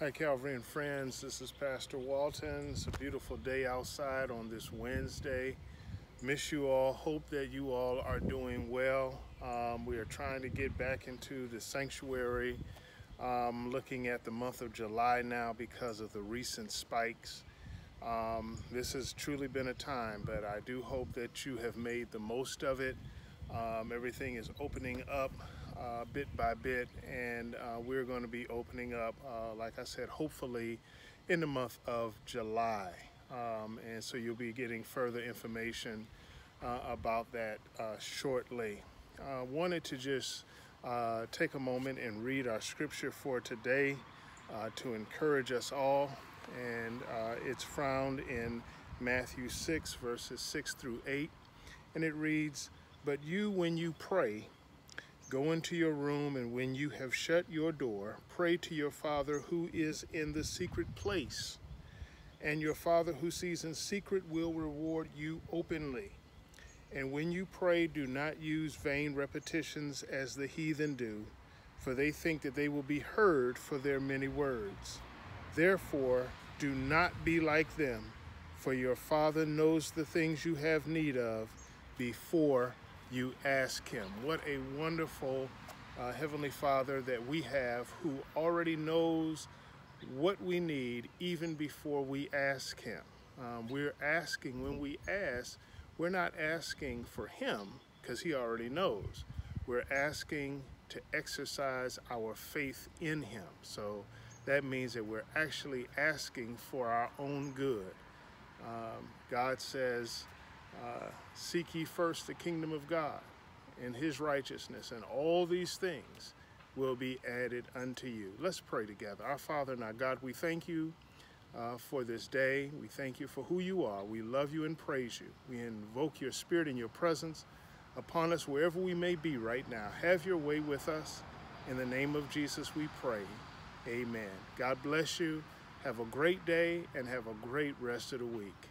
Hi, Calvary and friends. This is Pastor Walton. It's a beautiful day outside on this Wednesday. Miss you all. Hope that you all are doing well. Um, we are trying to get back into the sanctuary. Um, looking at the month of July now because of the recent spikes. Um, this has truly been a time, but I do hope that you have made the most of it. Um, everything is opening up uh, bit by bit, and uh, we're going to be opening up, uh, like I said, hopefully in the month of July. Um, and so you'll be getting further information uh, about that uh, shortly. I wanted to just uh, take a moment and read our scripture for today to encourage us all. And it's found in Matthew 6, verses 6 through 8. And it reads, But you, when you pray, Go into your room, and when you have shut your door, pray to your Father who is in the secret place. And your Father who sees in secret will reward you openly. And when you pray, do not use vain repetitions as the heathen do, for they think that they will be heard for their many words. Therefore, do not be like them, for your Father knows the things you have need of before you ask him. What a wonderful uh, Heavenly Father that we have who already knows what we need even before we ask him. Um, we're asking, when we ask, we're not asking for him because he already knows. We're asking to exercise our faith in him. So that means that we're actually asking for our own good. Um, God says, uh, seek ye first the kingdom of God and his righteousness, and all these things will be added unto you. Let's pray together. Our Father and our God, we thank you uh, for this day. We thank you for who you are. We love you and praise you. We invoke your spirit and your presence upon us wherever we may be right now. Have your way with us. In the name of Jesus, we pray. Amen. God bless you. Have a great day and have a great rest of the week.